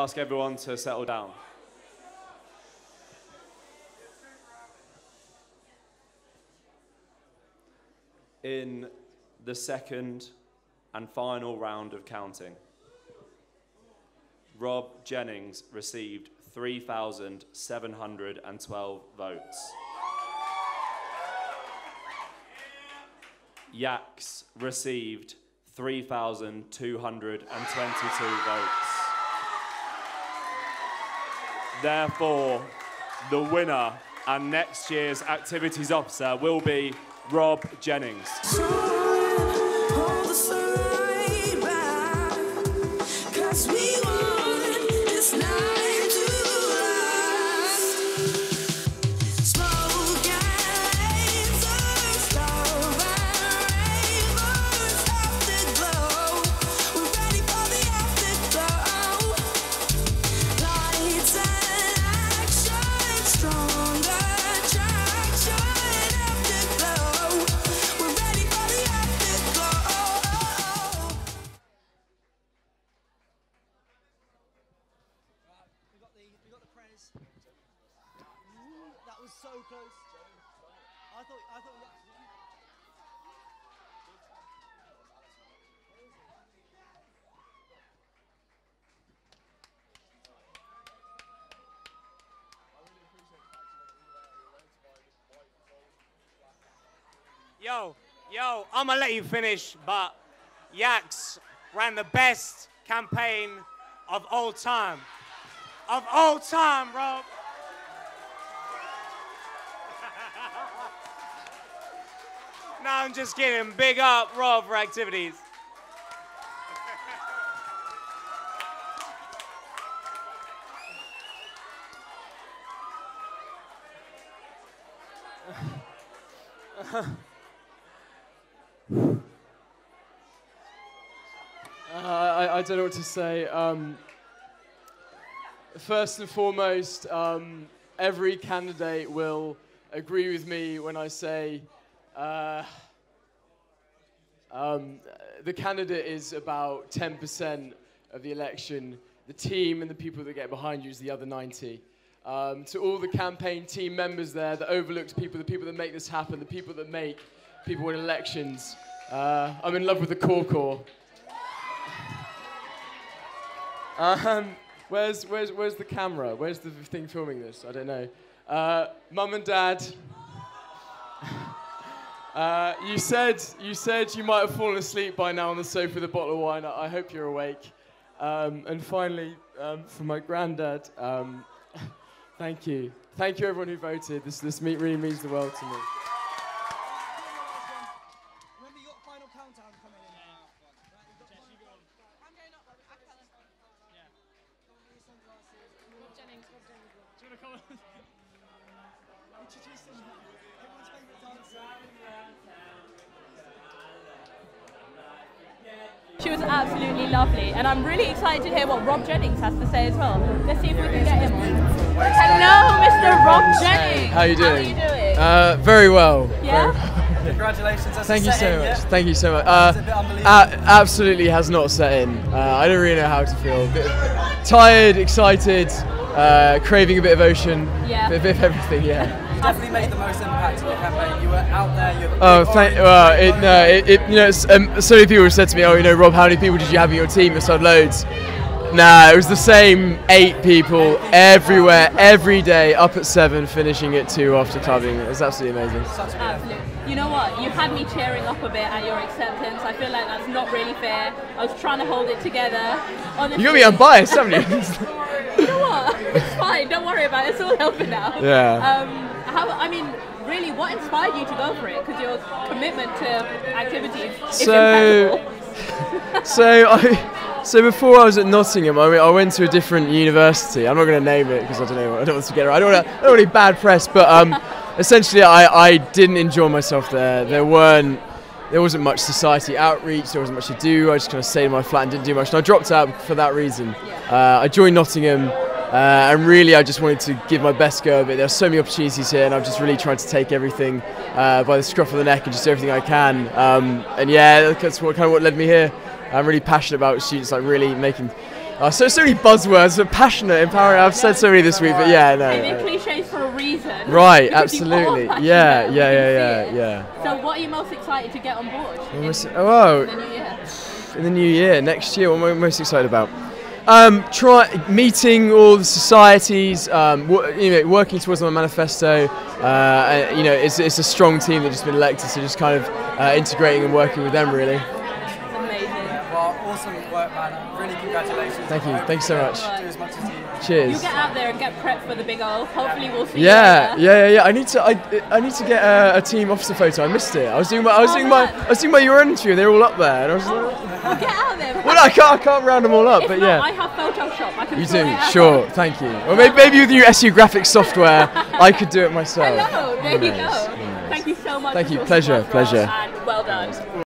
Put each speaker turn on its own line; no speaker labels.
ask everyone to settle down? In the second and final round of counting, Rob Jennings received 3,712 votes. Yax received 3,222 votes. Therefore, the winner and next year's activities officer will be Rob Jennings.
Got. That was so close. I thought I thought that.
Yo, yo, I'm gonna let you finish, but Yax ran the best campaign of all time. Of all time, Rob. now I'm just kidding. Big up, Rob, for activities.
Uh, I, I don't know what to say. Um, first and foremost, um, every candidate will agree with me when I say uh, um, the candidate is about 10% of the election. The team and the people that get behind you is the other 90. Um, to all the campaign team members there, the overlooked people, the people that make this happen, the people that make people win elections. Uh, I'm in love with the core core. Um, where's, where's, where's the camera? Where's the thing filming this? I don't know. Uh, Mum and Dad, uh, you, said, you said you might have fallen asleep by now on the sofa with a bottle of wine. I hope you're awake. Um, and finally, um, for my granddad, um, thank you. Thank you, everyone who voted. This, this meet really means the world to me.
Remember you got final countdown coming in. Right, we've got final-
I'm going up a cappella.
Yeah. Go and get your sunglasses.
Rob Jennings, Rob Jennings.
Do you want to come? Introduce them. Everyone's favourite dancer.
She was absolutely lovely, and I'm really excited to hear what Rob Jennings has to say as well. Let's see if we can get him on. Hello, Mr. Rob Jennings.
How are you doing?
How are you doing?
Uh, very well.
yeah?
Congratulations. That's
Thank you so
in,
much.
yeah?
Thank you so much.
It's a
Uh,
bit unbelievable.
absolutely has not set in. Uh, I don't really know how to feel. Tired, excited, uh, craving a bit of ocean.
Yeah.
Bit, bit of everything. Yeah.
You definitely made the most impact in your campaign. You were out there. You were
Oh, thank. Well, it, no, it, it, you know, um, so many people have said to me, "Oh, you know, Rob, how many people did you have in your team?" I said loads. Nah, it was the same eight people everywhere, every day, up at seven, finishing at two after clubbing. It was absolutely amazing.
Absolutely. You know what? You had me cheering up a bit at your acceptance. I feel like that's not really fair. I was trying to hold it together. Honestly,
You got me unbiased, haven't you?
You know what? It's fine. Don't worry about it. It's all over now.
Yeah.
Um, how? I mean, really, what inspired you to go for it? Because your commitment to activities is
So-
impeccable.
so I, so before I was at Nottingham, I, I went to a different university. I'm not going to name it because I don't know. I don't want to get it. I don't want to, I don't want any bad press, but um, essentially, I, I didn't enjoy myself there. There weren't. There wasn't much society outreach. There wasn't much to do. I just kind of stayed in my flat and didn't do much. And I dropped out for that reason. Uh, I joined Nottingham, uh, and really, I just wanted to give my best go of it. There's so many opportunities here, and I've just really tried to take everything uh, by the scruff of the neck and just do everything I can. Um, and yeah, that's what kind of what led me here. I'm really passionate about students, like really making Oh, so so many buzzwords, so passionate, empowering. I've said so many this week, but yeah, no.
I mean,
no.
cliches for a reason.
Right,
are
absolutely. Yeah, yeah, yeah, yeah, yeah.
So, what are you most excited to get on board in,
What's-
in
Oh,
the new year?
in the new year, next year, what am I most excited about? Um, try meeting all the societies, um, you know, working towards my manifesto. Uh, you know, it's, it's a strong team that's just been elected, so just kind of uh, integrating and working with them really.
It's amazing.
Well, awesome work, man. Really congratulations.
Thank you,
I hope
thank you so much.
Do as much as you.
Cheers.
You get out there and get prepped for the big O. Hopefully, we'll see
Yeah,
you later.
yeah, yeah, yeah. I need to, I, I need to get a, a team officer photo. I missed it. I was doing my, I was
Oh,
doing my. I was doing my URN interview. and They're all up there, and I was like, oh,
Well, get out there.
well, I can't, I can't round them all up,
if
but
not,
yeah.
I have Photoshop. I can
You do,
it out.
sure, thank you. Or maybe, maybe with your SU graphics software, I could do it myself.
Hello, there you go.
nice.
Thank you so much.
Thank you,
talking
pleasure,
to us, Rob,
pleasure.
And